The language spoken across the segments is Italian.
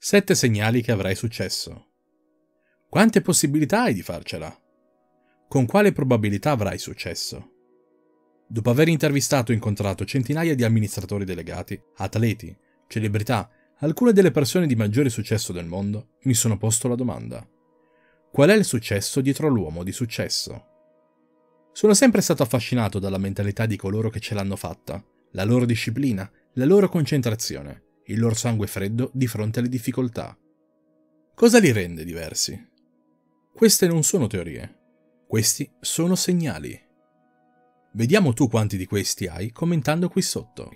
7 segnali che avrai successo. Quante possibilità hai di farcela? Con quale probabilità avrai successo? Dopo aver intervistato e incontrato centinaia di amministratori delegati, atleti, celebrità, alcune delle persone di maggiore successo del mondo, mi sono posto la domanda. Qual è il successo dietro all'uomo di successo? Sono sempre stato affascinato dalla mentalità di coloro che ce l'hanno fatta, la loro disciplina, la loro concentrazione, il loro sangue freddo di fronte alle difficoltà. Cosa li rende diversi? Queste non sono teorie, questi sono segnali. Vediamo tu quanti di questi hai commentando qui sotto.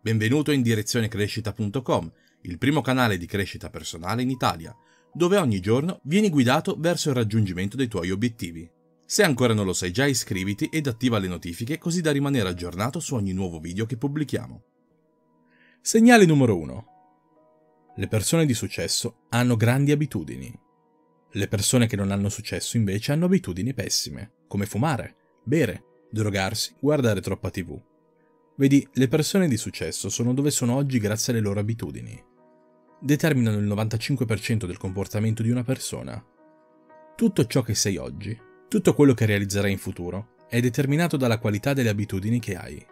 Benvenuto in direzionecrescita.com, il primo canale di crescita personale in Italia, dove ogni giorno vieni guidato verso il raggiungimento dei tuoi obiettivi. Se ancora non lo sai già iscriviti ed attiva le notifiche così da rimanere aggiornato su ogni nuovo video che pubblichiamo. Segnale numero 1. Le persone di successo hanno grandi abitudini. Le persone che non hanno successo invece hanno abitudini pessime, come fumare, bere, drogarsi, guardare troppa tv. Vedi, le persone di successo sono dove sono oggi grazie alle loro abitudini. Determinano il 95% del comportamento di una persona. Tutto ciò che sei oggi, tutto quello che realizzerai in futuro, è determinato dalla qualità delle abitudini che hai.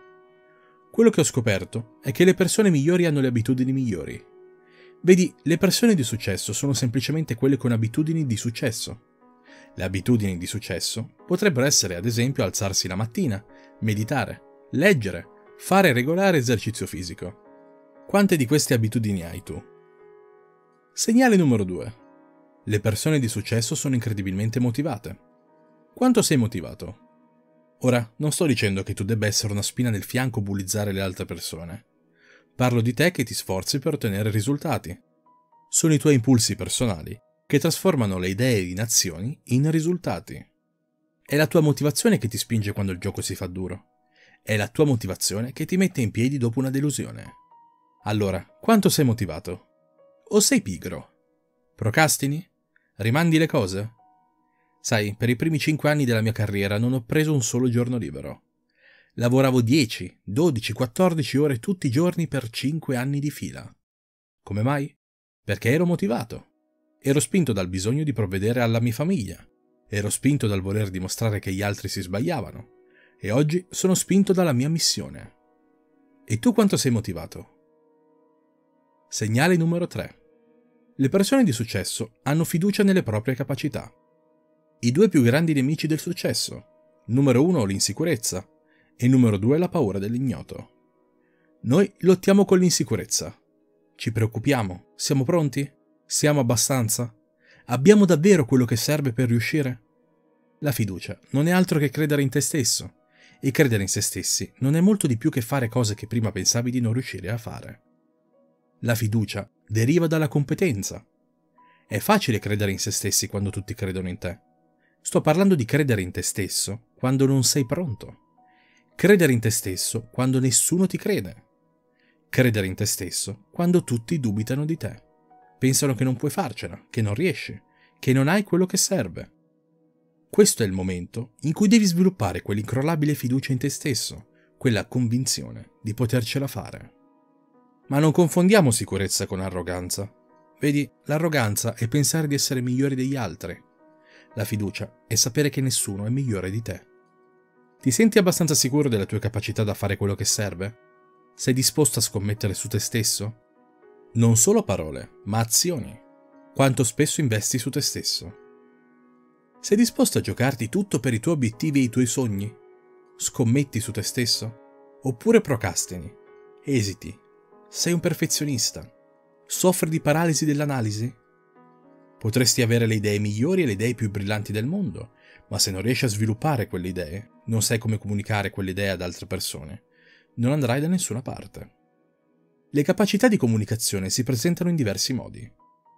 Quello che ho scoperto è che le persone migliori hanno le abitudini migliori. Vedi, le persone di successo sono semplicemente quelle con abitudini di successo. Le abitudini di successo potrebbero essere ad esempio alzarsi la mattina, meditare, leggere, fare regolare esercizio fisico. Quante di queste abitudini hai tu? Segnale numero 2. Le persone di successo sono incredibilmente motivate. Quanto sei motivato? Ora, non sto dicendo che tu debba essere una spina nel fianco bullizzare le altre persone. Parlo di te che ti sforzi per ottenere risultati. Sono i tuoi impulsi personali che trasformano le idee in azioni in risultati. È la tua motivazione che ti spinge quando il gioco si fa duro. È la tua motivazione che ti mette in piedi dopo una delusione. Allora, quanto sei motivato? O sei pigro? Procrastini? Rimandi le cose? Sai, per i primi cinque anni della mia carriera non ho preso un solo giorno libero. Lavoravo 10, 12, 14 ore tutti i giorni per 5 anni di fila. Come mai? Perché ero motivato. Ero spinto dal bisogno di provvedere alla mia famiglia. Ero spinto dal voler dimostrare che gli altri si sbagliavano. E oggi sono spinto dalla mia missione. E tu quanto sei motivato? Segnale numero 3. Le persone di successo hanno fiducia nelle proprie capacità. I due più grandi nemici del successo. Numero uno l'insicurezza e numero due la paura dell'ignoto. Noi lottiamo con l'insicurezza. Ci preoccupiamo? Siamo pronti? Siamo abbastanza? Abbiamo davvero quello che serve per riuscire? La fiducia non è altro che credere in te stesso, e credere in se stessi non è molto di più che fare cose che prima pensavi di non riuscire a fare. La fiducia deriva dalla competenza. È facile credere in se stessi quando tutti credono in te. Sto parlando di credere in te stesso quando non sei pronto. Credere in te stesso quando nessuno ti crede. Credere in te stesso quando tutti dubitano di te. Pensano che non puoi farcela, che non riesci, che non hai quello che serve. Questo è il momento in cui devi sviluppare quell'incrollabile fiducia in te stesso, quella convinzione di potercela fare. Ma non confondiamo sicurezza con arroganza. Vedi, l'arroganza è pensare di essere migliori degli altri, la fiducia è sapere che nessuno è migliore di te. Ti senti abbastanza sicuro delle tue capacità da fare quello che serve? Sei disposto a scommettere su te stesso? Non solo parole, ma azioni. Quanto spesso investi su te stesso? Sei disposto a giocarti tutto per i tuoi obiettivi e i tuoi sogni? Scommetti su te stesso? Oppure procrastini? Esiti? Sei un perfezionista? Soffri di paralisi dell'analisi? Potresti avere le idee migliori e le idee più brillanti del mondo, ma se non riesci a sviluppare quelle idee, non sai come comunicare quelle idee ad altre persone, non andrai da nessuna parte. Le capacità di comunicazione si presentano in diversi modi.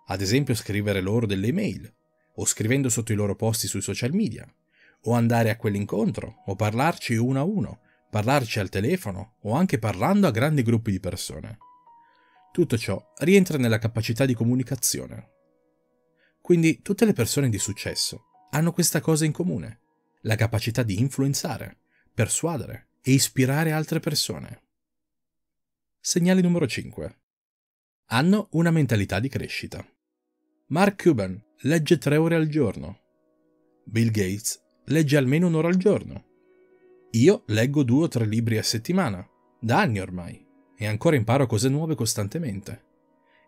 Ad esempio scrivere loro delle email, o scrivendo sotto i loro posti sui social media, o andare a quell'incontro, o parlarci uno a uno, parlarci al telefono, o anche parlando a grandi gruppi di persone. Tutto ciò rientra nella capacità di comunicazione. Quindi tutte le persone di successo hanno questa cosa in comune, la capacità di influenzare, persuadere e ispirare altre persone. Segnale numero 5. Hanno una mentalità di crescita. Mark Cuban legge tre ore al giorno. Bill Gates legge almeno un'ora al giorno. Io leggo due o tre libri a settimana, da anni ormai, e ancora imparo cose nuove costantemente.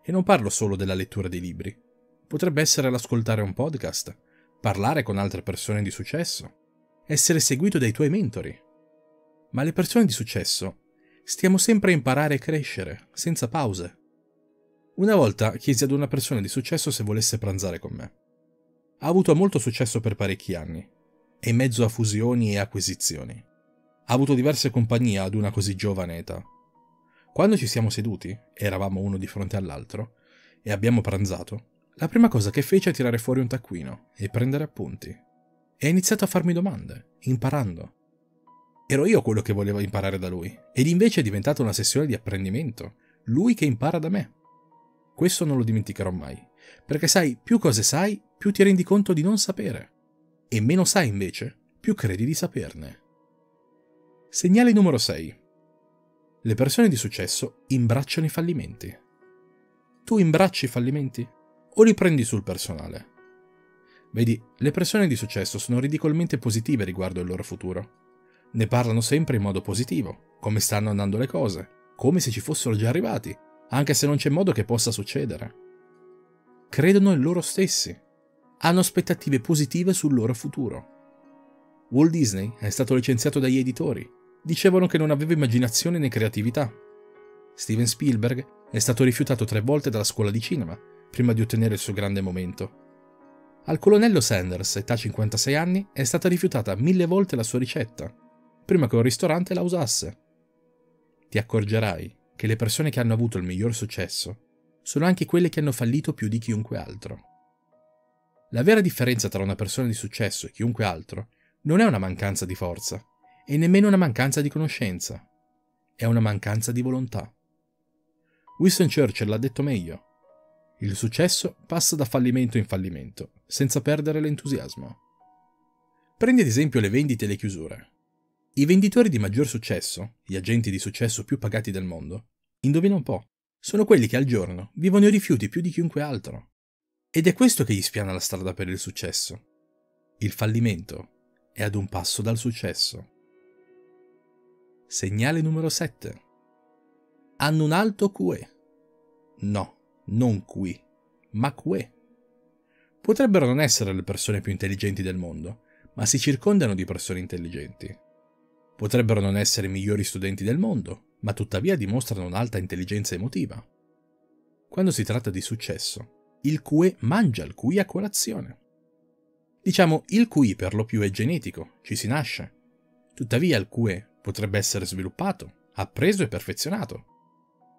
E non parlo solo della lettura dei libri. Potrebbe essere l'ascoltare un podcast, parlare con altre persone di successo, essere seguito dai tuoi mentori. Ma le persone di successo stiamo sempre a imparare e crescere, senza pause. Una volta chiesi ad una persona di successo se volesse pranzare con me. Ha avuto molto successo per parecchi anni, e in mezzo a fusioni e acquisizioni. Ha avuto diverse compagnie ad una così giovane età. Quando ci siamo seduti, eravamo uno di fronte all'altro, e abbiamo pranzato, la prima cosa che fece è tirare fuori un taccuino e prendere appunti. E ha iniziato a farmi domande, imparando. Ero io quello che voleva imparare da lui, ed invece è diventata una sessione di apprendimento, lui che impara da me. Questo non lo dimenticherò mai, perché sai, più cose sai, più ti rendi conto di non sapere. E meno sai invece, più credi di saperne. Segnale numero 6. Le persone di successo imbracciano i fallimenti. Tu imbracci i fallimenti? O li prendi sul personale? Vedi, le persone di successo sono ridicolmente positive riguardo il loro futuro. Ne parlano sempre in modo positivo, come stanno andando le cose, come se ci fossero già arrivati, anche se non c'è modo che possa succedere. Credono in loro stessi, hanno aspettative positive sul loro futuro. Walt Disney è stato licenziato dagli editori dicevano che non aveva immaginazione né creatività. Steven Spielberg è stato rifiutato tre volte dalla scuola di cinema prima di ottenere il suo grande momento. Al colonnello Sanders, età 56 anni, è stata rifiutata mille volte la sua ricetta, prima che un ristorante la usasse. Ti accorgerai che le persone che hanno avuto il miglior successo sono anche quelle che hanno fallito più di chiunque altro. La vera differenza tra una persona di successo e chiunque altro non è una mancanza di forza, e nemmeno una mancanza di conoscenza, è una mancanza di volontà. Winston Churchill l'ha detto meglio. Il successo passa da fallimento in fallimento, senza perdere l'entusiasmo. Prendi ad esempio le vendite e le chiusure. I venditori di maggior successo, gli agenti di successo più pagati del mondo, indovina un po', sono quelli che al giorno vivono i rifiuti più di chiunque altro. Ed è questo che gli spiana la strada per il successo. Il fallimento è ad un passo dal successo. Segnale numero 7. Hanno un alto QE. No, non QI, ma QE. Potrebbero non essere le persone più intelligenti del mondo, ma si circondano di persone intelligenti. Potrebbero non essere i migliori studenti del mondo, ma tuttavia dimostrano un'alta intelligenza emotiva. Quando si tratta di successo, il QE mangia il QI a colazione. Diciamo, il QI per lo più è genetico, ci si nasce. Tuttavia il QE potrebbe essere sviluppato, appreso e perfezionato.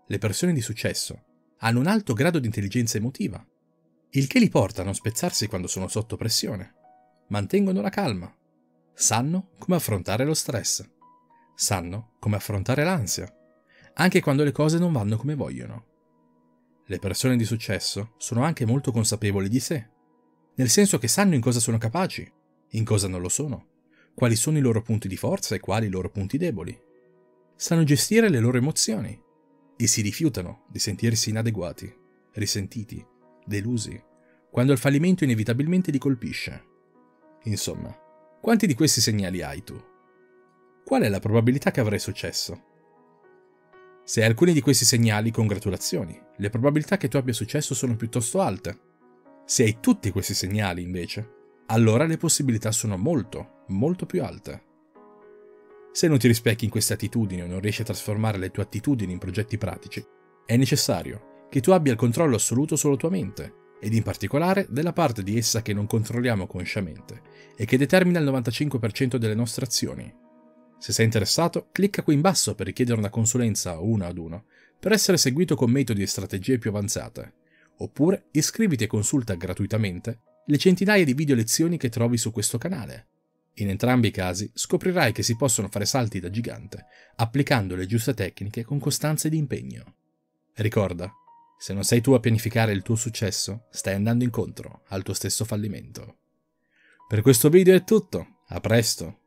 Le persone di successo hanno un alto grado di intelligenza emotiva, il che li porta a non spezzarsi quando sono sotto pressione. Mantengono la calma, sanno come affrontare lo stress, sanno come affrontare l'ansia, anche quando le cose non vanno come vogliono. Le persone di successo sono anche molto consapevoli di sé, nel senso che sanno in cosa sono capaci, in cosa non lo sono, quali sono i loro punti di forza e quali i loro punti deboli. Sanno gestire le loro emozioni e si rifiutano di sentirsi inadeguati, risentiti, delusi, quando il fallimento inevitabilmente li colpisce. Insomma, quanti di questi segnali hai tu? Qual è la probabilità che avrai successo? Se hai alcuni di questi segnali, congratulazioni, le probabilità che tu abbia successo sono piuttosto alte. Se hai tutti questi segnali, invece, allora le possibilità sono molto, molto più alte. Se non ti rispecchi in queste attitudini o non riesci a trasformare le tue attitudini in progetti pratici, è necessario che tu abbia il controllo assoluto sulla tua mente, ed in particolare della parte di essa che non controlliamo consciamente e che determina il 95% delle nostre azioni. Se sei interessato, clicca qui in basso per richiedere una consulenza uno ad uno, per essere seguito con metodi e strategie più avanzate, oppure iscriviti e consulta gratuitamente le centinaia di video lezioni che trovi su questo canale. In entrambi i casi scoprirai che si possono fare salti da gigante, applicando le giuste tecniche con costanza ed impegno. Ricorda, se non sei tu a pianificare il tuo successo, stai andando incontro al tuo stesso fallimento. Per questo video è tutto, a presto!